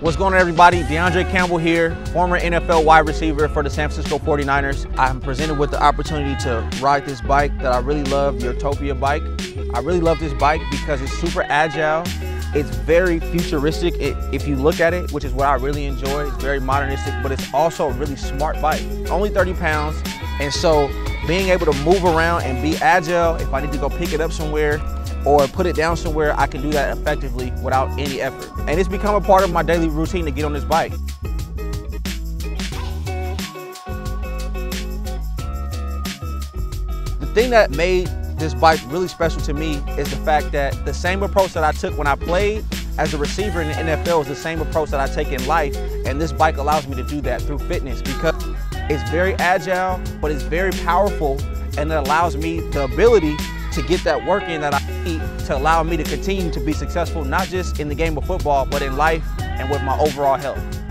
What's going on everybody? DiAndre Campbell here, former NFL wide receiver for the San Francisco 49ers. I'm presented with the opportunity to ride this bike that I really love, the Urtopia bike. I really love this bike because it's super agile. It's very futuristic it, if you look at it, which is what I really enjoy. It's very modernistic, but it's also a really smart bike. Only 30 pounds, and so being able to move around and be agile, if I need to go pick it up somewhere, or put it down somewhere, I can do that effectively without any effort. And it's become a part of my daily routine to get on this bike. The thing that made this bike really special to me is the fact that the same approach that I took when I played as a receiver in the NFL is the same approach that I take in life. And this bike allows me to do that through fitness because it's very agile, but it's very powerful and it allows me the ability to get that work in that I need to allow me to continue to be successful, not just in the game of football, but in life and with my overall health.